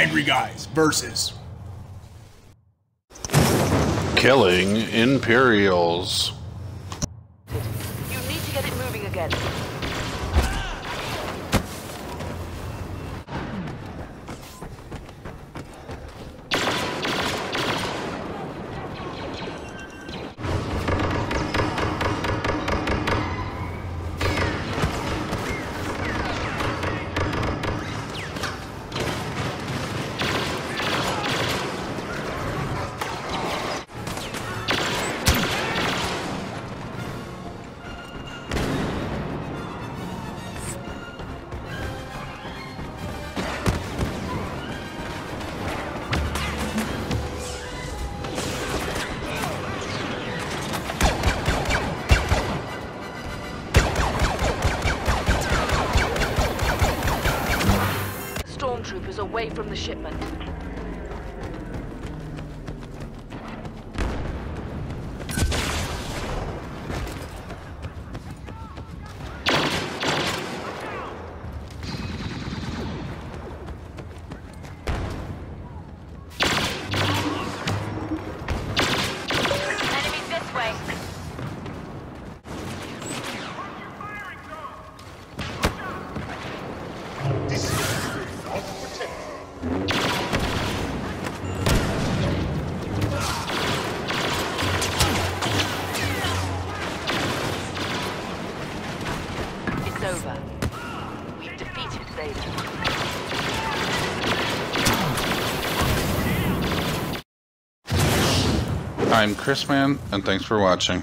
angry guys versus Killing Imperials. You need to get it moving again. Stormtroopers away from the shipment. I'm Chris Man, and thanks for watching.